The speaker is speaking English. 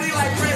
party like